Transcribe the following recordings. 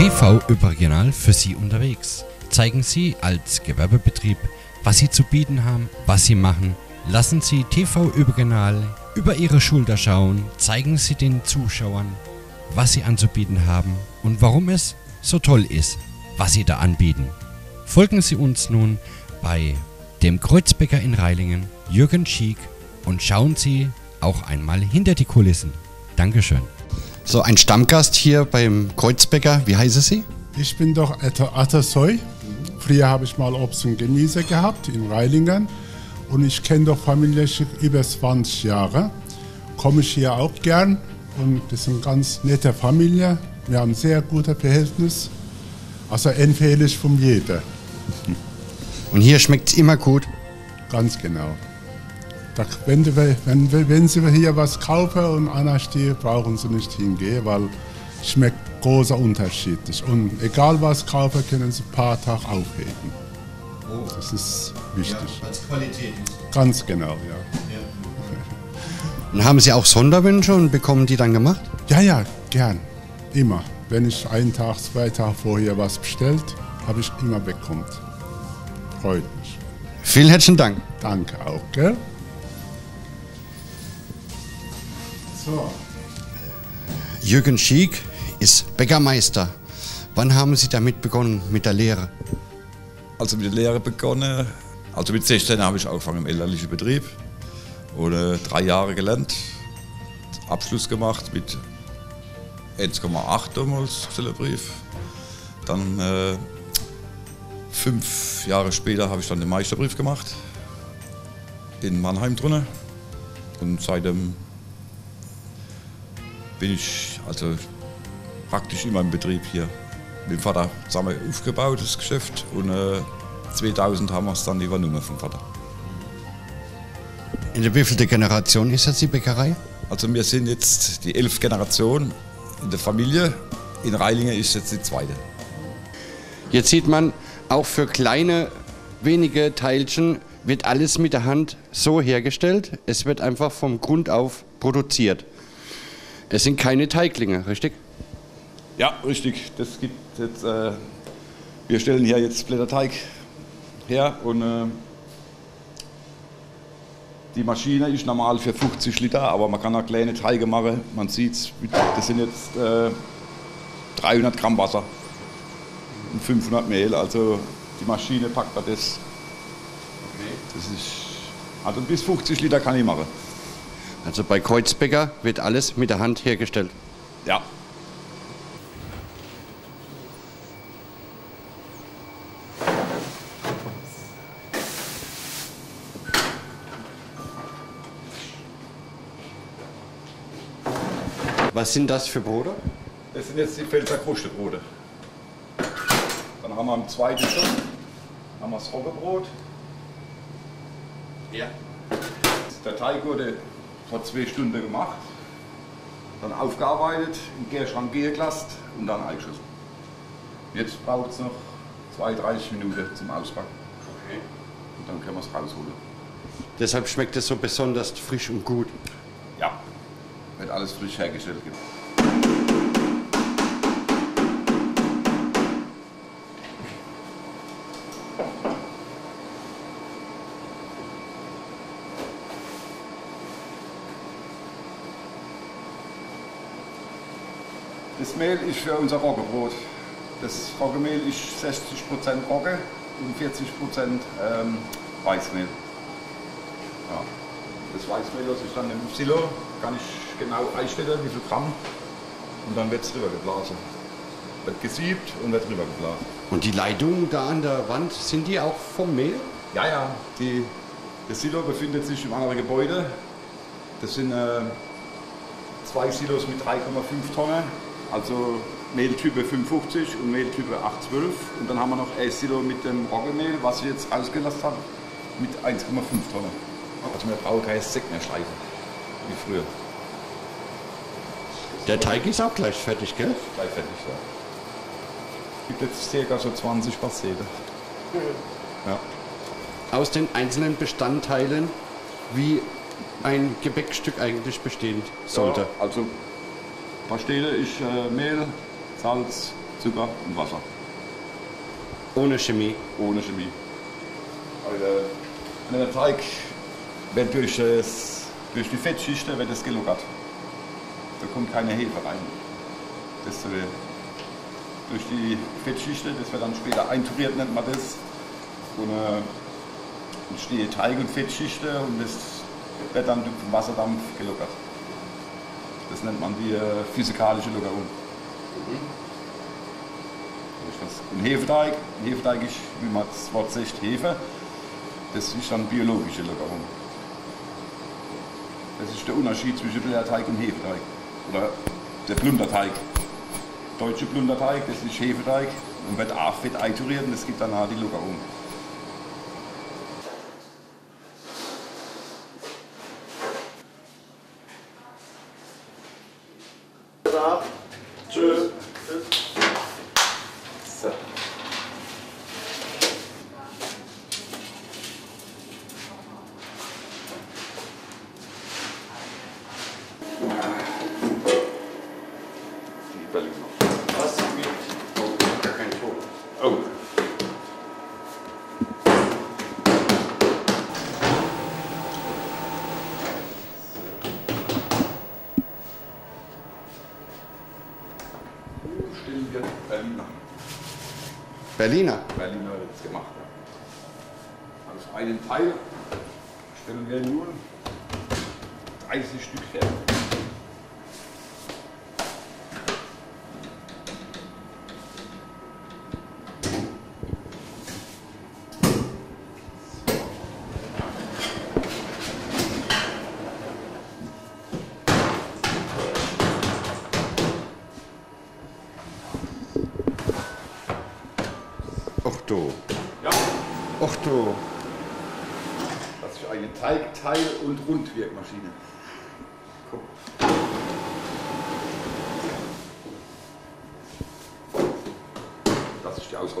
TV Überregional für Sie unterwegs. Zeigen Sie als Gewerbebetrieb, was Sie zu bieten haben, was Sie machen. Lassen Sie TV Überregional über Ihre Schulter schauen. Zeigen Sie den Zuschauern, was Sie anzubieten haben und warum es so toll ist, was Sie da anbieten. Folgen Sie uns nun bei dem Kreuzbäcker in Reilingen, Jürgen Schiek, und schauen Sie auch einmal hinter die Kulissen. Dankeschön. So, ein Stammgast hier beim Kreuzbäcker. Wie heißen Sie? Ich bin doch Attersoy. Früher habe ich mal Obst und Gemüse gehabt in Reilingen. Und ich kenne doch Familie über 20 Jahre. Komme ich hier auch gern. Und das ist eine ganz nette Familie. Wir haben ein sehr gutes Verhältnis. Also empfehle ich von jeder. Und hier schmeckt es immer gut. Ganz genau. Da, wenn, wenn, wenn Sie hier was kaufen und anstehen, brauchen Sie nicht hingehen, weil es schmeckt großer Unterschied. Und egal was kaufen, können Sie ein paar Tage aufheben. Oh. Das ist wichtig. Ja, als Qualität. Ganz genau, ja. Und haben Sie auch Sonderwünsche und bekommen die dann gemacht? Ja, ja, gern. Immer. Wenn ich einen Tag, zwei Tage vorher was bestellt, habe ich immer bekommen. Freut mich. Vielen herzlichen Dank. Danke auch, gell? So. Jürgen Schiek ist Bäckermeister. Wann haben Sie damit begonnen mit der Lehre? Also mit der Lehre begonnen, also mit 16 habe ich angefangen im elterlichen Betrieb oder drei Jahre gelernt, Abschluss gemacht mit 1,8 damals Zellerbrief. Dann äh, fünf Jahre später habe ich dann den Meisterbrief gemacht in Mannheim drinnen und seitdem bin ich also praktisch immer im Betrieb hier. Mit dem Vater zusammen aufgebaut, das Geschäft. Und äh, 2000 haben wir es dann übernommen vom Vater. In der wievielten Generation ist jetzt die Bäckerei? Also wir sind jetzt die elf Generation in der Familie. In Reilingen ist jetzt die zweite. Jetzt sieht man, auch für kleine, wenige Teilchen wird alles mit der Hand so hergestellt. Es wird einfach vom Grund auf produziert. Es sind keine Teiglinge, richtig? Ja, richtig. Das gibt jetzt, äh, wir stellen hier jetzt Blätterteig her und äh, die Maschine ist normal für 50 Liter, aber man kann auch kleine Teige machen. Man sieht es, das sind jetzt äh, 300 Gramm Wasser und 500 Mehl. Also die Maschine packt da das. Das ist, also bis 50 Liter kann ich machen. Also bei Kreuzbäcker wird alles mit der Hand hergestellt. Ja. Was sind das für Brote? Das sind jetzt die Pfälzer Krustebrote. Dann haben wir im zweiten Schritt haben wir das Roggebrot. Ja. Der Teig wurde vor zwei Stunden gemacht, dann aufgearbeitet, in Gärschrank gelassen und dann eingeschossen. Jetzt braucht es noch 2-30 Minuten zum Auspacken. Okay. Und dann können wir es rausholen. Deshalb schmeckt es so besonders frisch und gut. Ja, wird alles frisch hergestellt. Gibt. Mehl ist für unser Roggebrot. Das Roggemehl ist 60% Rogge und 40% ähm, Weißmehl. Ja. Das Weißmehl das ist dann im Silo, kann ich genau einstellen, wie viel Gramm. Und dann wird es drüber geblasen. Wird gesiebt und wird drüber geblasen. Und die Leitungen da an der Wand, sind die auch vom Mehl? Ja, ja, die, das Silo befindet sich im anderen Gebäude. Das sind äh, zwei Silos mit 3,5 Tonnen, also Mehltype 55 und Mehltype 812. Und dann haben wir noch ein Silo mit dem Roggemehl, was ich jetzt ausgelassen habe, mit 1,5 Tonnen. Also wir brauchen kein Sekt mehr schleifen, wie früher. Der Teig ist auch gleich fertig, gell? Gleich fertig, ja. Gibt jetzt circa so 20 Pastete. Ja. Aus den einzelnen Bestandteilen, wie ein Gebäckstück eigentlich bestehen sollte. Ja, also Pastete ist äh, Mehl, Salz, Zucker und Wasser. Ohne Chemie. Ohne Chemie. Also, der Teig wird durch, das, durch die Fettschichte wird es gelockert. Da kommt keine Hefe rein. Das, äh, durch die Fettschichte, das wird dann später einturiert, nennt man das. Und äh, entsteht Teig und Fettschichte und das wird dann durch den Wasserdampf gelockert. Das nennt man die äh, physikalische Lockerung. Und Hefeteig, Hefeteig ist, wie man das Wort sagt, Hefe. Das ist dann biologische Lockerung. Das ist der Unterschied zwischen Blätterteig und Hefeteig. Oder der Plunderteig. Deutsche Plunderteig, das ist Hefeteig und wird auch fett eituriert und es gibt dann auch die Lockerung. Tschüss. So. Die Berliner. Was mit? Oh, gar kein Ton. Oh. Stellen wir Berliner. Berliner. Berliner wird es gemacht. ja. Aus einem Teil stellen wir nun 30 Stück her. Och du. Ja, Och du. das ist eine Teigteil- und Rundwirkmaschine. Guck. Das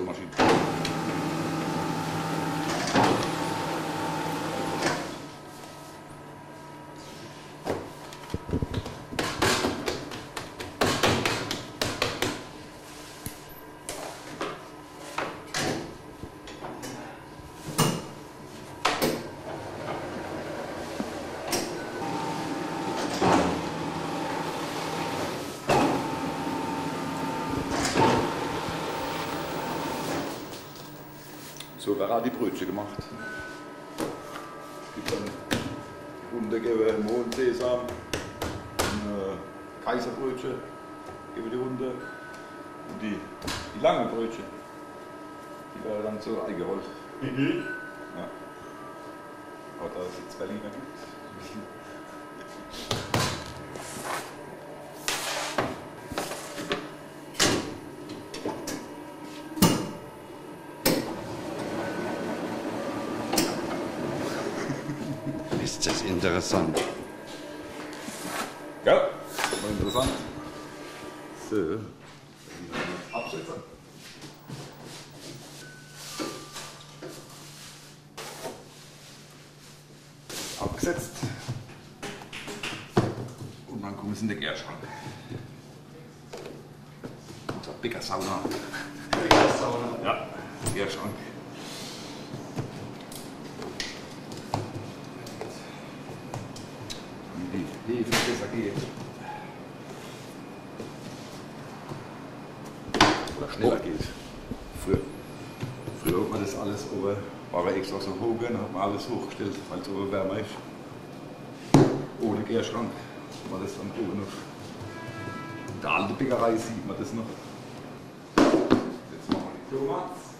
So werden auch die Brötchen gemacht. Es gibt dann Runde geben Mohn, Sesam, und, äh, Kaiserbrötchen geben die Runde und die, die langen Brötchen, die werden dann so eingerollt. Ja. Aber da es jetzt Berliner gibt. Ist das interessant. Ja, interessant. So. Absetzen. Abgesetzt. Und dann kommen sie in den Gärschrank. Unser Bäcker Sauna. Ja, Gärschrank. Wie die Hefe besser geht. Oder schneller geht. Früher, früher hat man das alles oben, war er extra so hoch, dann hat man alles hochgestellt, weil es oben wärmer ist. Ohne Gärschrank war das dann oben noch. In der alten Bäckerei sieht man das noch. Jetzt machen wir die Tomats.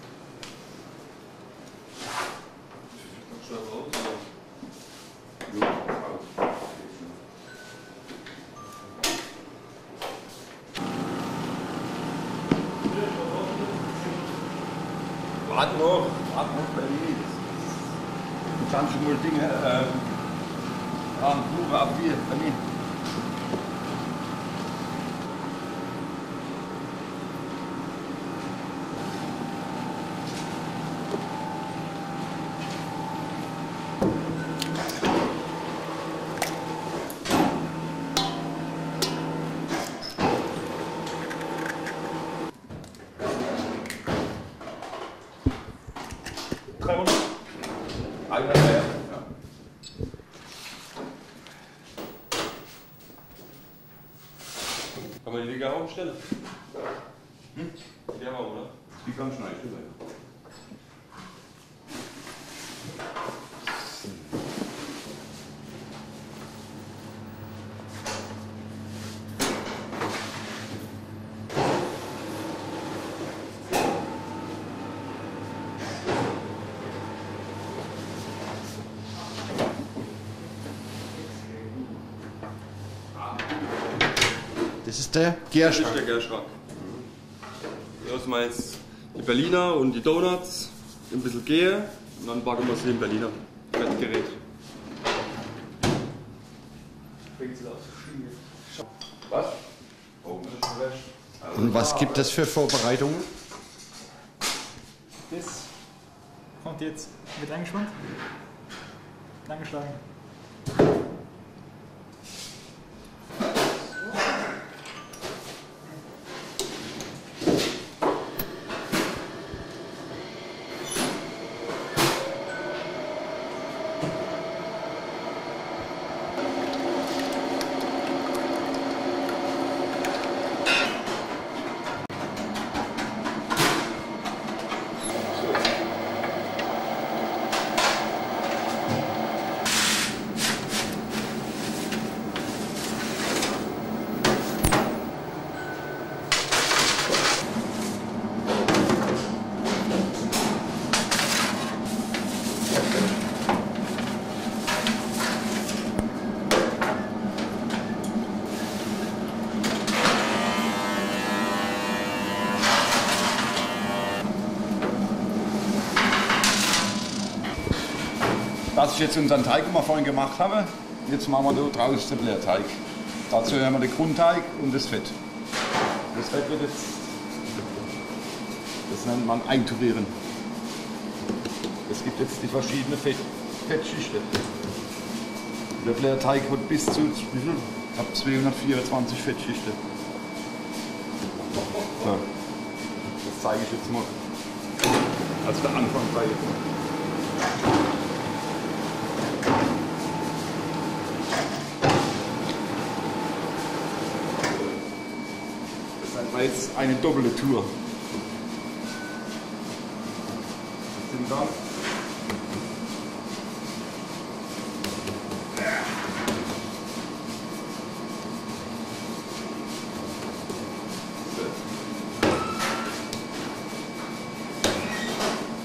300? 100 mehr. Ja. Kann man die Liga auch? Hm? Die haben wir, oder? Die kann schnell stellen. Das ist der Das ist Gärschrank. der Gärschrank. Hier ist mal jetzt die Berliner und die Donuts, ein bisschen Gehe und dann backen wir sie in Berliner. Was? Ist schon recht. Und was gibt es für Vorbereitungen? Das kommt jetzt mit eingespannt. Angeschlagen. Das ist jetzt unseren Teig, wir vorhin gemacht haben. Jetzt machen wir da draußen den Blätteig. Dazu haben wir den Grundteig und das Fett. Das Fett wird jetzt, das nennt man Einturieren. Es gibt jetzt die verschiedenen Fett, Fettschichten. Der Blätteig hat bis zu? Ich habe 224 Fettschichten. So. Das zeige ich jetzt mal. Also der Anfang bei Das jetzt eine doppelte Tour. Das sind dann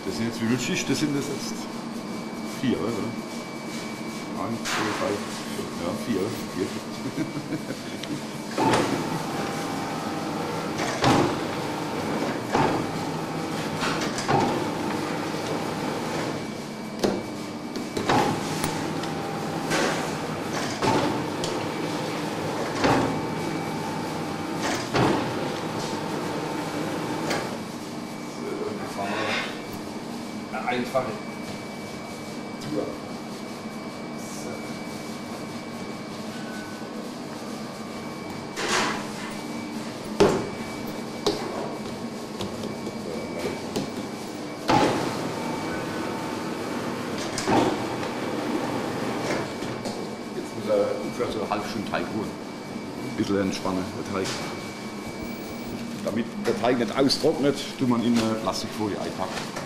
Das sind jetzt wie viele Schichten sind das jetzt? Vier, oder? Eins, zwei, drei, vier. Ja, vier. vier. Das war mal eine einfache Tour. Jetzt muss er ungefähr so eine halbe Stunde Teig holen. Ein bisschen entspannen, der Teig. Damit der Teig nicht austrocknet, tut man in eine Plastikfolie einpacken.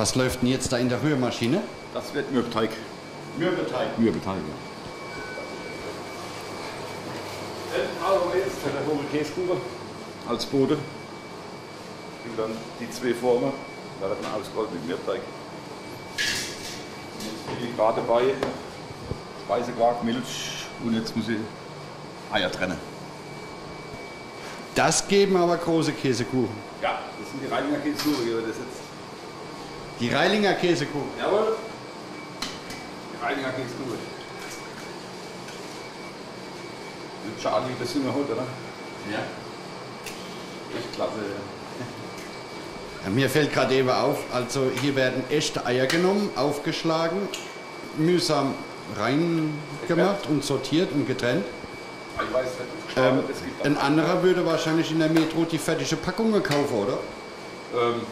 Was läuft denn jetzt da in der Rührmaschine? Das wird Mürbeteig. Mürbeteig. Mürbeteig, ja. Wir jetzt für den hohen Käsekuchen als Boden. Und dann die zwei Formen werden dann ausgerollt mit Mürbeteig. Jetzt bin ich gerade dabei, Speisequark, Milch und jetzt muss ich Eier trennen. Das geben aber große Käsekuchen. Ja, das sind die Reiniger Käsekuchen, wie wir das jetzt. Die Reilinger Käsekuchen. Jawohl. Die Reiniger Käsekuchen. Schade, wie das hingeholt, oder? Ja. Echt klasse. Ja, mir fällt gerade eben auf, also hier werden echte Eier genommen, aufgeschlagen, mühsam reingemacht und sortiert und getrennt. Ich weiß Ähm, ein anderer würde wahrscheinlich in der Metro die fertige Packung kaufen, oder? Ähm,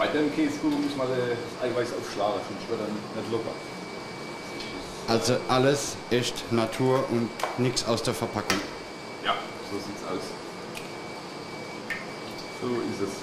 bei dem Käsekuchen muss man das Eiweiß aufschlagen, sonst wird er nicht locker. Also alles echt Natur und nichts aus der Verpackung. Ja, so sieht's aus. So ist es.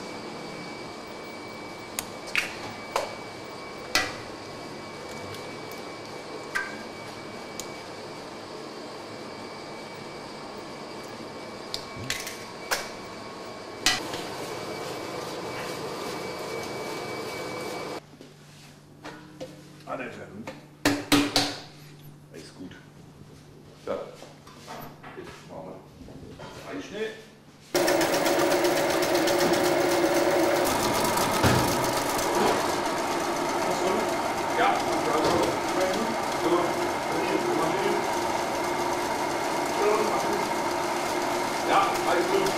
Ah, der ist ja gut. Der ist gut. Ja. Jetzt machen wir ein Schnee. Ja, also, so, ja, alles gut.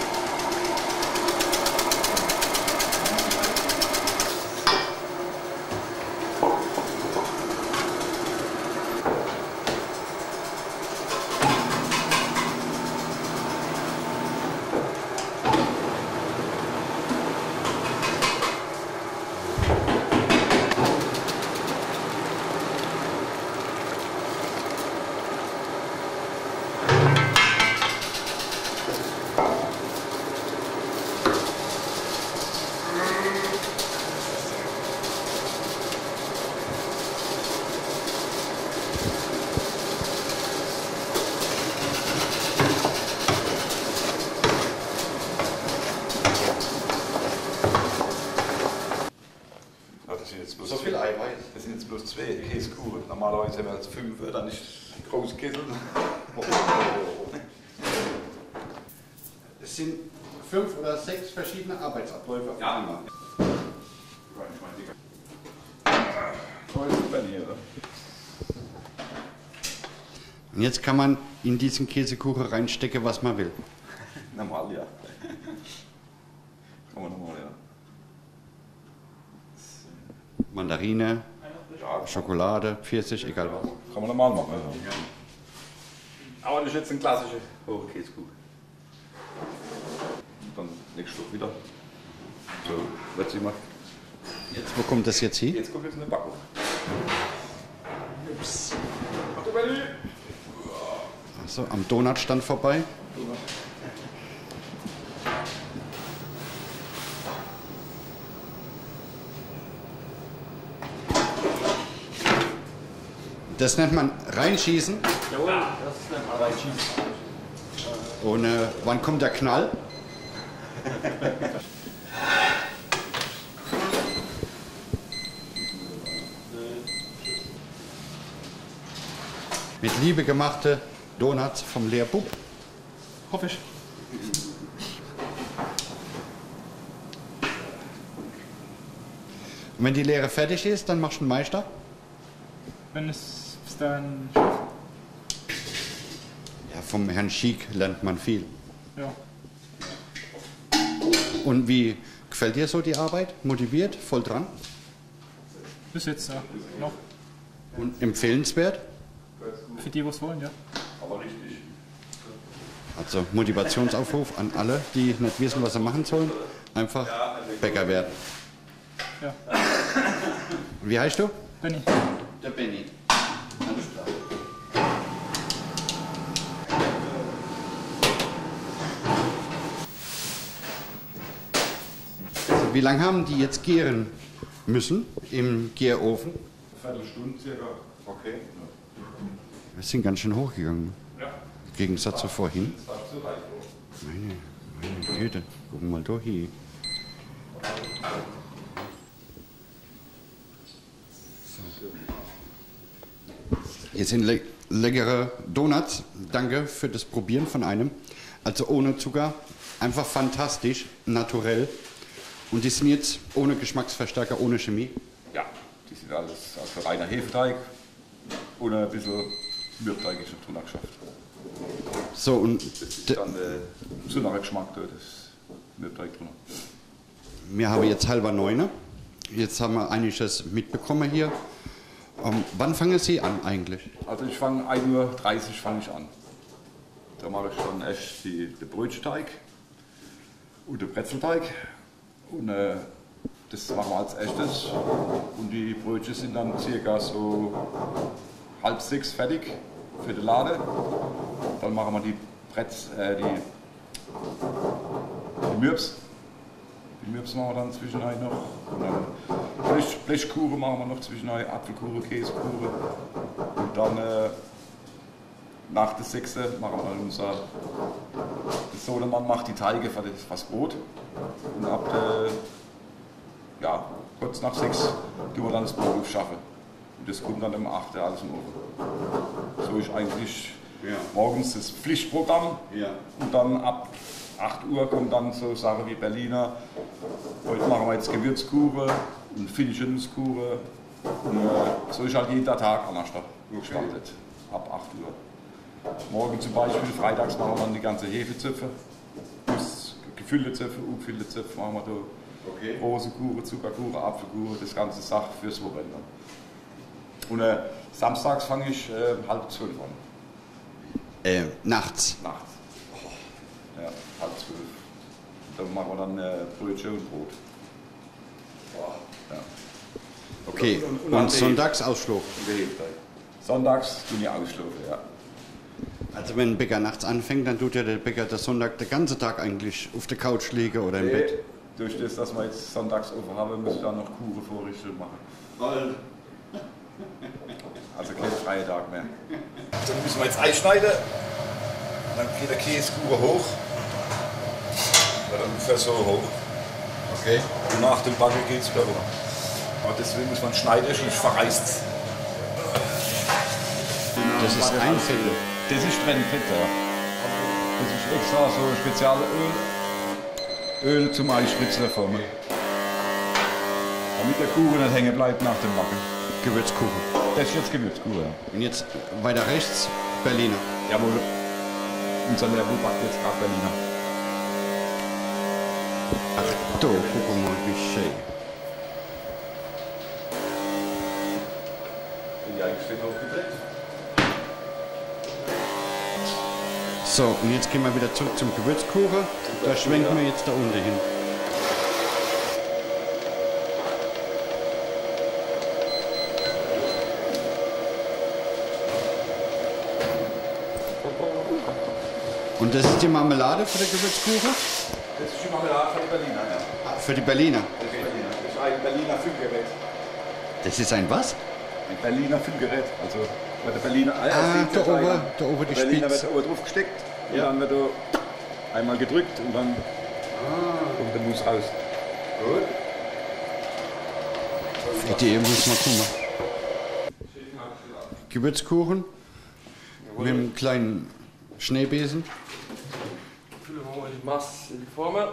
Ja, das sind jetzt bloß So viel Eiweiß. Das sind jetzt bloß zwei Käsekuchen. Normalerweise wäre es fünf, dann nicht groß Kessel. Es sind fünf oder sechs verschiedene Arbeitsabläufe auf Ja. einmal. Ist? Und jetzt kann man in diesen Käsekuchen reinstecken, was man will. Normal, ja. Kann man normal, ja. Mandarine, Schokolade, Pfirsich, egal was. kann man normal machen. Ja. Aber das ist jetzt ein klassischer hoher Käsekuchen. Und dann nächstes Stück wieder. So, wird sie gemacht. Jetzt, wo kommt das jetzt hin? Jetzt kommt jetzt eine Backung. Benni. Achso, am Donutstand vorbei. Das nennt man reinschießen. Jawohl, das nennt man Reinschießen. Und äh, wann kommt der Knall? Mit Liebe gemachte Donuts vom Lehrbub. Hoffe ich. Und wenn die Lehre fertig ist, dann machst du einen Meister. Wenn es dahin Ja, vom Herrn Schiek lernt man viel. Ja. Und wie gefällt dir so die Arbeit? Motiviert? Voll dran? Bis jetzt ja. Noch. Und empfehlenswert? Für die, was wollen, ja. Aber richtig. Also Motivationsaufruf an alle, die nicht wissen, was sie machen sollen. Einfach Bäcker werden. Ja. Wie heißt du? Benny. Der Benny. Alles klar. Also, wie lange haben die jetzt gären müssen im Gärofen. Viertelstunde circa. Okay. Wir sind ganz schön hochgegangen. Ja. Im Gegensatz zu vorhin. Meine, meine Güte. Gucken mal da hier. Hier sind le leckere Donuts. Danke für das Probieren von einem. Also ohne Zucker. Einfach fantastisch, naturell. Und die sind jetzt ohne Geschmacksverstärker, ohne Chemie. Ja, die sind alles also reiner Hefeteig und ein bisschen Mürbteig ist drunter geschafft. So, und Das ist dann der besondere Geschmack da, das Mürbteig drunter. wir haben jetzt halber neune. Jetzt haben wir einiges mitbekommen hier. Ähm, wann fangen Sie an eigentlich? Also ich fange 1.30 Uhr fange ich an. Da mache ich dann echt die, den Brötchenteig und den Brezelteig. Und äh, das machen wir als erstes. Und die Brötchen sind dann circa so halb sechs fertig für die Lade. Dann machen wir die Bretz, äh, die, die Mürbs. Die Mürbs machen wir dann zwischendurch noch. Und dann Blech, Blechkuchen machen wir noch zwischendurch, Apfelkuchen, Käsekuchen. Und dann äh, nach der Sechste machen wir unser. Der Sohnemann macht die Teige für das, Brot. Und ab der, ja, kurz nach sechs tun wir dann das Brot aufschaffen. Und das kommt dann um 8 Uhr alles im Ofen. So ist eigentlich Ja. morgens das Pflichtprogramm. Ja. Und dann ab 8 Uhr kommen dann so Sachen wie Berliner. Heute machen wir jetzt Gewürzkuchen und finnische Nusskuchen. Und äh, so ist halt jeder Tag anders gestaltet. Ab 8 Uhr. Morgen zum Beispiel, freitags machen wir dann die ganze Hefezöpfe. Plus gefüllte Zöpfe, ungefüllte Zöpfe machen wir da. Okay. Rosenkuchen, Zuckerkuchen, Apfelkuchen, das ganze Sache fürs Wochenende. Und äh, samstags fange ich äh, halb zwölf an. Äh, nachts. Nachts. Ja, halb zwölf. Dann machen wir dann äh, Brötchen und Brot. Ja. Okay. Und- und- und Und, sonntags Hefeteig. Sonntags tun die ausschlafen, ja. Also wenn ein Bäcker nachts anfängt, dann tut ja der Bäcker der Sonntag den ganzen Tag eigentlich auf der Couch liegen oder im Bett. Durch das, dass wir jetzt sonntags offen haben, müssen wir dann noch Kuchen vorrichten machen. Also kein freier Tag mehr. Dann müssen wir jetzt einschneiden. Dann geht der Käsekuchen hoch. Dann ungefähr so hoch. Okay. Und nach dem Backen geht es wieder runter. Aber deswegen muss man schneiden, sonst verreißt es. Das ist ein Viertel. Das ist Trennfett, ja. Das ist extra so spezielle Öl. Öl zum Einspritzen formen. Damit der Kuchen nicht hängen bleibt nach dem Backen. Gewürzkuchen. Das ist jetzt Gewürzkuchen, ja. Und jetzt weiter rechts Berliner. Jawohl. Unser Lehrbuch backt jetzt gerade Berliner. Ach, da, guck mal, wie schön. Die eigentlich steht aufgedreht. So, und jetzt gehen wir wieder zurück zum Gewürzkuchen. Da schwenken wir jetzt da unten hin. Und das ist die Marmelade für den Gewürzkuchen? Das ist die Marmelade von Berliner, ja. Ah, Für die Berliner. Das ist Berliner. Das ist ein Berliner Füllgerät. Das ist ein was? Ein Berliner Füllgerät. Also bei der Berliner Eier Ah, da oben, da oben die Der Berliner Spitze. wird oben drauf gesteckt und Ja. dann wird da einmal gedrückt und dann kommt der Mousse raus. Die muss mal gucken. Gewürzkuchen mit einem kleinen Schneebesen. Füllen wir mal die Masse in die Formel.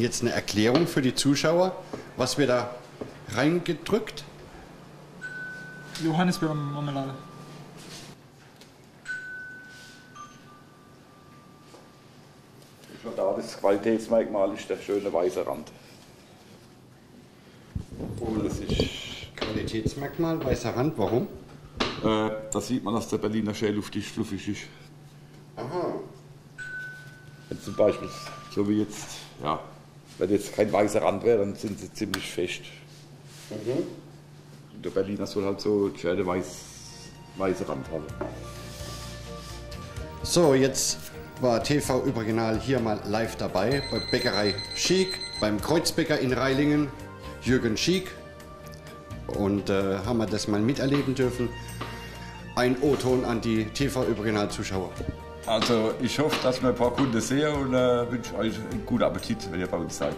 Jetzt eine Erklärung für die Zuschauer, was wir da reingedrückt. Johannisbeermarmelade. Schon da, das Qualitätsmerkmal ist der schöne weiße Rand. Und das ist Qualität Qualitätsmerkmal, weißer Rand, warum? Äh, da sieht man, dass der Berliner Schäl luftig, fluffig ist. Aha. Wenn zum Beispiel, so wie jetzt, ja, wenn jetzt kein weißer Rand wäre, dann sind sie ziemlich fest. Und Der Berliner soll halt so schöne weiß, weiße Rand haben. So, jetzt war TV Überregional hier mal live dabei bei Bäckerei Schick, beim Kreuzbäcker in Reilingen, Jürgen Schick. Und äh, haben wir das mal miterleben dürfen. Ein O-Ton an die TV Überregional Zuschauer. Also ich hoffe, dass wir ein paar Kunden sehen und äh, wünsche euch einen guten Appetit, wenn ihr bei uns seid.